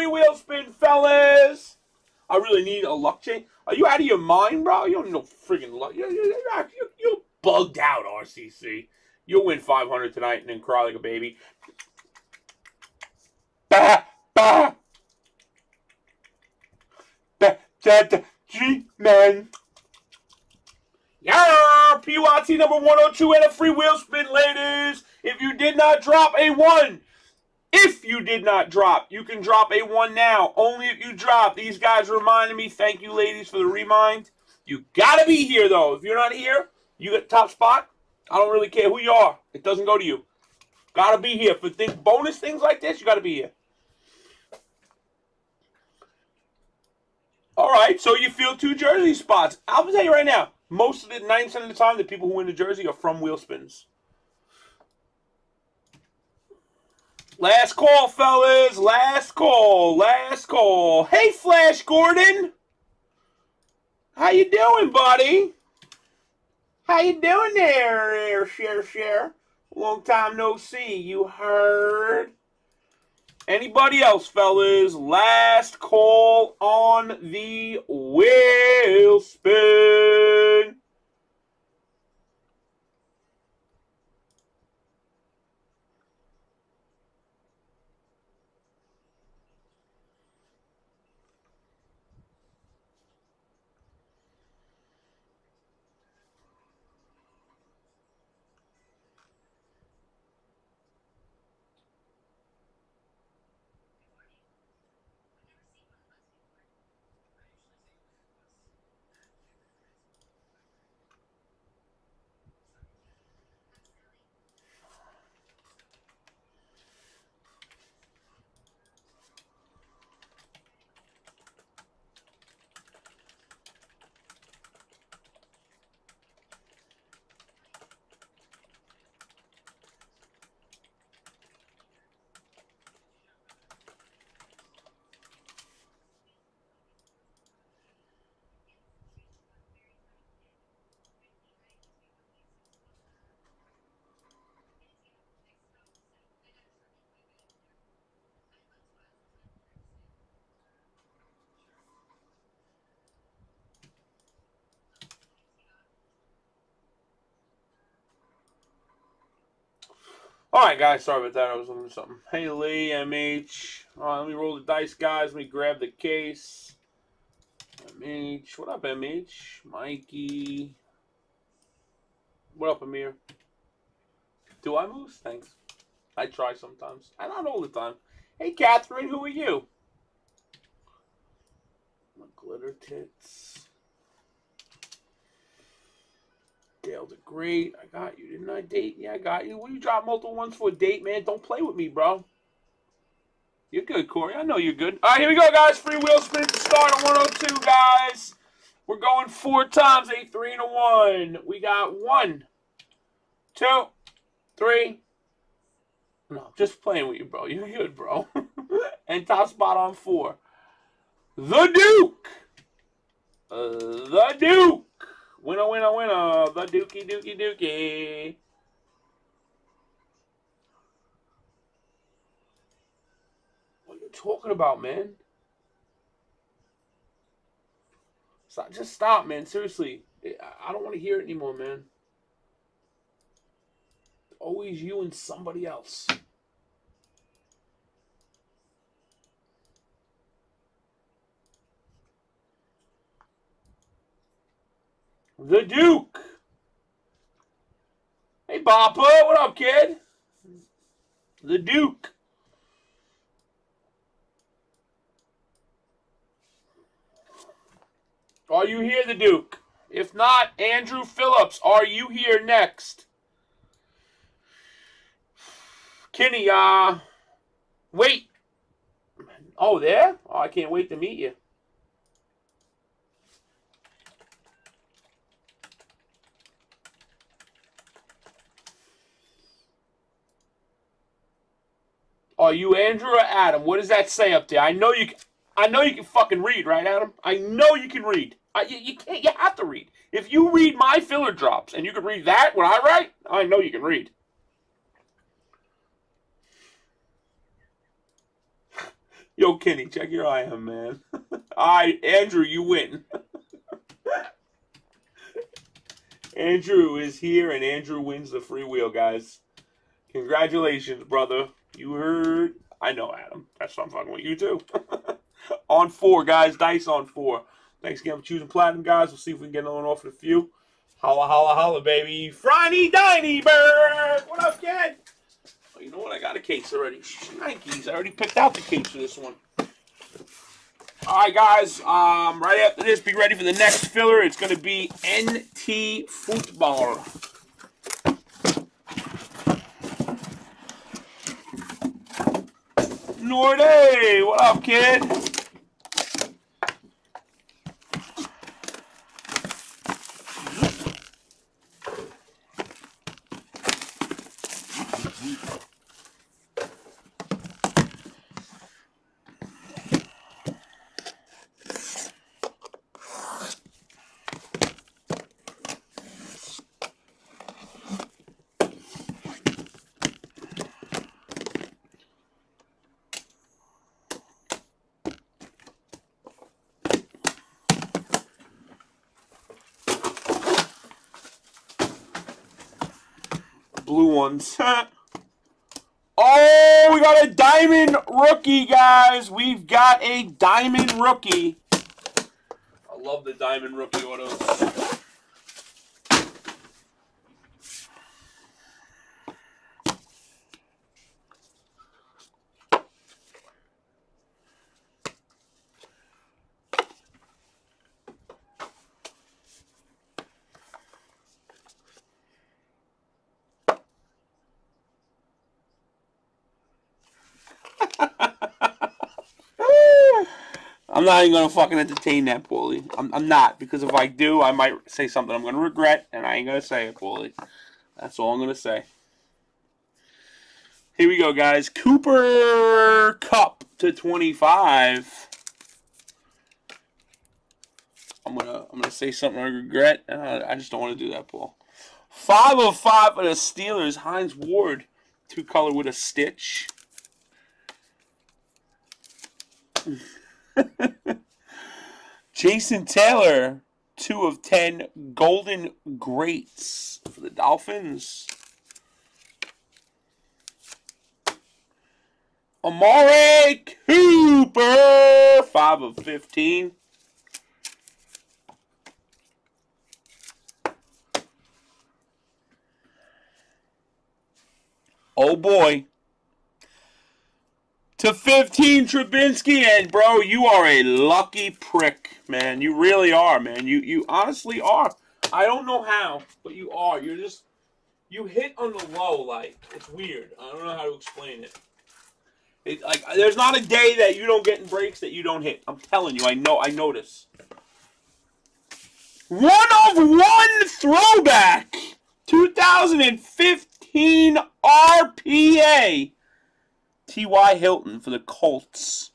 free wheel spin, fellas. I really need a luck change. Are you out of your mind, bro? You don't no friggin' luck. You, you, you, you're bugged out, RCC. You'll win 500 tonight and then cry like a baby. Bah, bah. Bah, da, da, G-Man. Yeah, PYT number 102 and a free wheel spin, ladies. If you did not drop a one, if you did not drop, you can drop a one now. Only if you drop. These guys reminded me. Thank you, ladies, for the remind. You gotta be here though. If you're not here, you get top spot. I don't really care who you are. It doesn't go to you. Gotta be here for things, bonus things like this. You gotta be here. All right, so you feel two jersey spots. I'll tell you right now, most of the 90% of the time, the people who win the jersey are from wheel spins. Last call, fellas. Last call. Last call. Hey, Flash Gordon. How you doing, buddy? How you doing there, share, share? Long time no see. You heard? Anybody else, fellas? Last call on the wheel spin. All right, guys. Sorry about that. I was looking something. Hey, Lee, MH. All right, let me roll the dice, guys. Let me grab the case. MH. What up, MH? Mikey. What up, Amir? Do I move? Thanks. I try sometimes. I not all the time. Hey, Catherine. Who are you? My glitter tits. The Great. I got you, didn't I? Date? Yeah, I got you. What you drop multiple ones for a date, man? Don't play with me, bro. You're good, Corey. I know you're good. All right, here we go, guys. Free wheel spin to start at 102, guys. We're going four times, a three and a one. We got one, two, three. No, just playing with you, bro. You're good, bro. and top spot on four. The Duke. Uh, the Duke. Winner, winner, winner. The Dookie, Dookie, Dookie. What are you talking about, man? Stop, just stop, man. Seriously. I don't want to hear it anymore, man. Always you and somebody else. The Duke. Hey, Papa. What up, kid? The Duke. Are you here, the Duke? If not, Andrew Phillips, are you here next? Kenny, uh, wait. Oh, there? Oh, I can't wait to meet you. Are you Andrew or Adam? What does that say up there? I know you. Can, I know you can fucking read, right, Adam? I know you can read. I, you, you can't. You have to read. If you read my filler drops and you can read that when I write, I know you can read. Yo, Kenny, check your IM, man. Right, Andrew, you win. Andrew is here, and Andrew wins the free wheel, guys. Congratulations, brother. You heard. I know, Adam. That's what I'm fucking with you, too. on four, guys. Dice on four. Thanks again for choosing Platinum, guys. We'll see if we can get on off the few. Holla, holla, holla, baby. Friday Diney Bird. What up, kid? Oh, you know what? I got a case already. Nikes. I already picked out the case for this one. All right, guys. Um, right after this, be ready for the next filler. It's going to be NT Football. What up, kid? Blue ones. oh, we got a diamond rookie, guys. We've got a diamond rookie. I love the diamond rookie autos. I'm not even gonna fucking entertain that, Paulie. I'm, I'm not because if I do, I might say something I'm gonna regret, and I ain't gonna say it, Paulie. That's all I'm gonna say. Here we go, guys. Cooper Kupp to 25. I'm gonna I'm gonna say something I regret. Uh, I just don't want to do that, Paul. Five of five for the Steelers. Hines Ward, two color with a stitch. Jason Taylor, two of ten golden greats for the Dolphins. Amari Cooper, five of fifteen. Oh boy to 15 Trubinsky and bro you are a lucky prick man. You really are man. You you honestly are. I don't know how but you are. You're just you hit on the low like it's weird. I don't know how to explain it. It like there's not a day that you don't get in breaks that you don't hit. I'm telling you I know I notice. One of one throwback. 2015 RPA T.Y. Hilton for the Colts.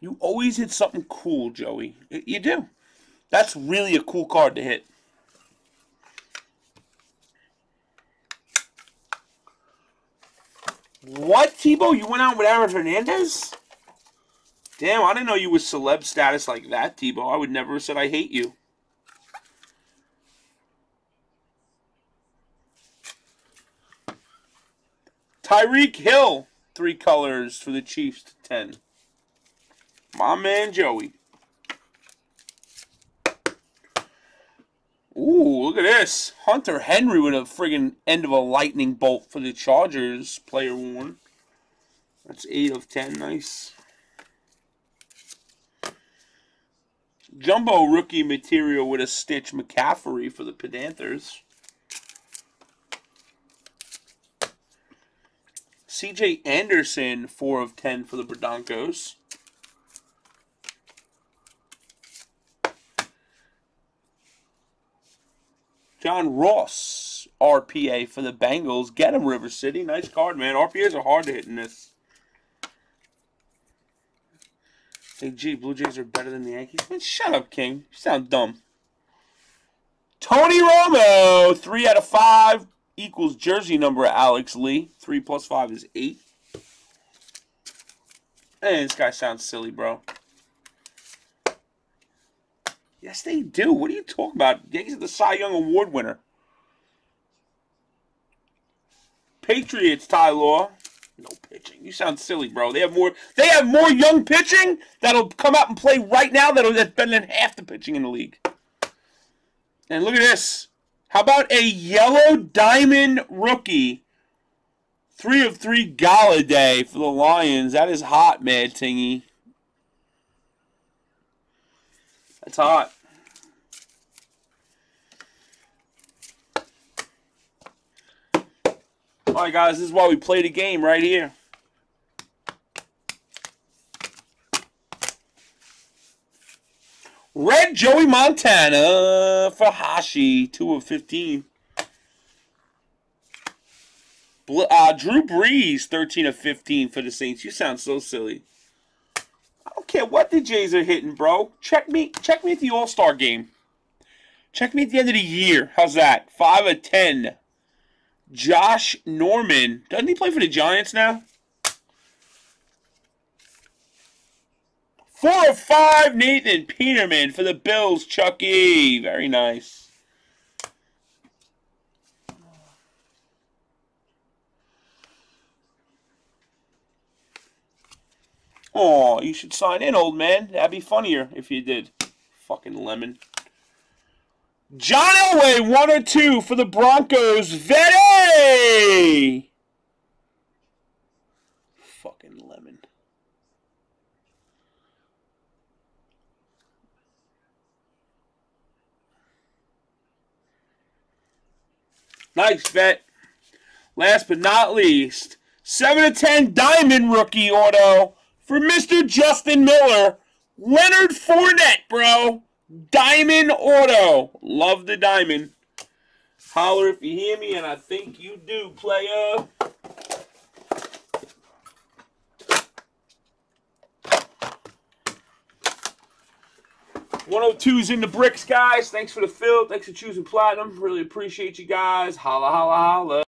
You always hit something cool, Joey. You do. That's really a cool card to hit. What, Tebow? You went out with Aaron Hernandez? Damn, I didn't know you was celeb status like that, Tebow. I would never have said I hate you. Tyreek Hill, three colors for the Chiefs to 10. My man Joey. Ooh, look at this. Hunter Henry with a friggin' end of a lightning bolt for the Chargers. Player one. That's 8 of 10. Nice. Jumbo rookie material with a Stitch McCaffrey for the Panthers. CJ Anderson, 4 of 10 for the Broncos. John Ross, RPA for the Bengals. Get him, River City. Nice card, man. RPAs are hard to hit in this. Hey, gee, Blue Jays are better than the Yankees. Man, shut up, King. You sound dumb. Tony Romo, 3 out of 5 equals jersey number Alex Lee. 3 plus 5 is 8. Hey, this guy sounds silly, bro. Yes, they do. What are you talking about? Yankees are the Cy Young Award winner. Patriots, Ty Law. No pitching. You sound silly, bro. They have more. They have more young pitching that'll come out and play right now that'll that's better than half the pitching in the league. And look at this. How about a yellow diamond rookie? Three of three Golladay for the Lions. That is hot, Mad Tingy. That's hot. All right, guys, this is why we play the game right here. Red Joey Montana for Hashi, 2 of 15. Uh, Drew Brees, 13 of 15 for the Saints. You sound so silly. I don't care what the Jays are hitting, bro. Check me, check me at the All-Star game. Check me at the end of the year. How's that? 5 of 10. Josh Norman. Doesn't he play for the Giants now? Four of five, Nathan Peterman for the Bills, Chucky. Very nice. Oh, you should sign in, old man. That'd be funnier if you did. Fucking lemon. John Elway, one or two for the Broncos. Vette! Fucking lemon. Nice, Vet. Last but not least, 7 to 10 Diamond rookie auto for Mr. Justin Miller. Leonard Fournette, bro. Diamond Auto. Love the diamond. Holler if you hear me, and I think you do, player. One hundred oh two's in the bricks, guys. Thanks for the fill. Thanks for choosing platinum. Really appreciate you guys. Holla, holla, holla.